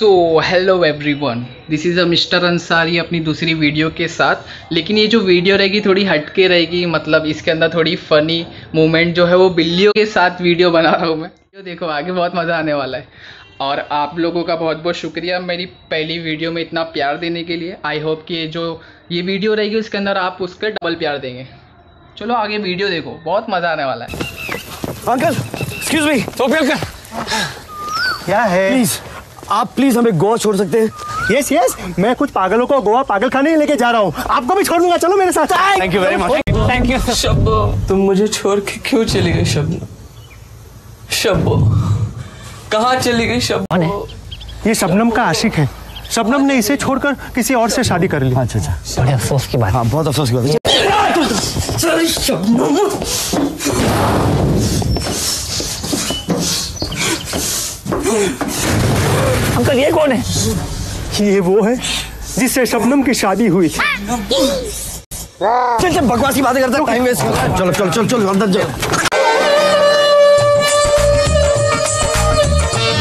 So hello everyone this is a Mister Ansari अपनी दूसरी video के साथ। लेकिन ये जो वीडियो रहेगी थोड़ी हटके रहेगी। मतलब इसके अंदर थोड़ी फ़नी मोमेंट जो है वो बिल्लियों के साथ वीडियो बना रहा हूँ मैं। वीडियो देखो आगे बहुत मज़ा आने वाला है। और आप लोगों का बहुत बहुत शुक्रिया मेरी पहली वीडियो में इतना प्यार देने के लिए। आई होप कि ये जो ये वीडियो रहेगी उसके अंदर आप उसके डबल प्यार देंगे। चलो आगे वीडियो देखो। बहुत मज़ा आने वाला है। अंकल एक्सक्यूज मी तो क्या है? प्लीज़ आप प्लीज़ हमें गोवा छोड़ सकते हैं। यस यस मैं कुछ पागलों को गोवा पागल खाने लेके जा रहा हूँ। आपको भी छोड़ दूँगा चलो मेरे साथ। Thank you very much thank you Shabbo तुम मुझे छोड़ के क्यों चली गई शब्बो? शब्बो कहाँ चली गई शब्बो? ये शबनम का आशिक है। शबनम ने इसे छोड़कर किसी और से शादी कर ली। अच्छा अच्छा। बड़े अफसोस की बात। हाँ बहुत अफसोस की बात है। अंकल ये कौन है? ये वो है जिससे शबनम की शादी हुई थी। चल चल बकवास की बातें करते हैं टाइम वेस्ट कर चलो चलो चलो चलो अंदर जाओ।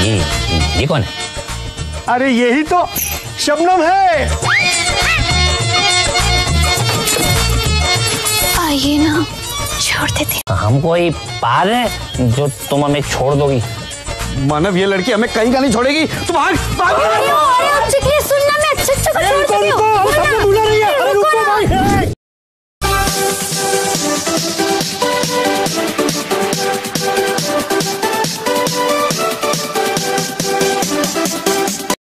ये ये कौन है? अरे यही तो शबनम है। आइए ना छोड़ देते हम कोई पार है जो तुम हमें छोड़ दोगी। मानव ये लड़की हमें कहीं का नहीं छोड़ेगी। तुम भाग भाग।